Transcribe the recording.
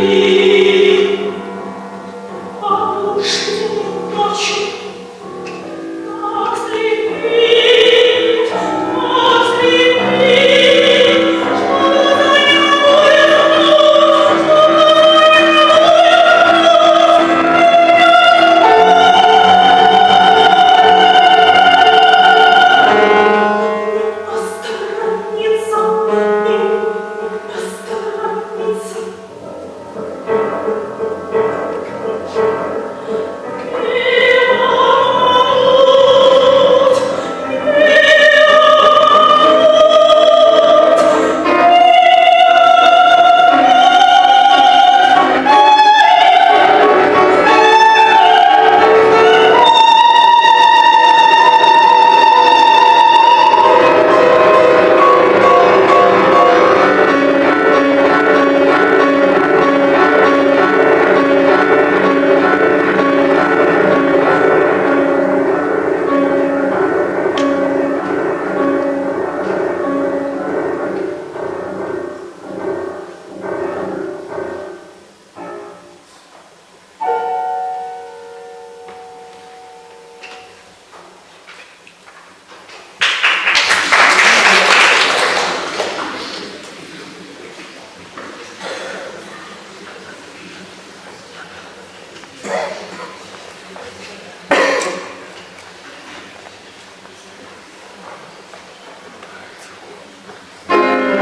me.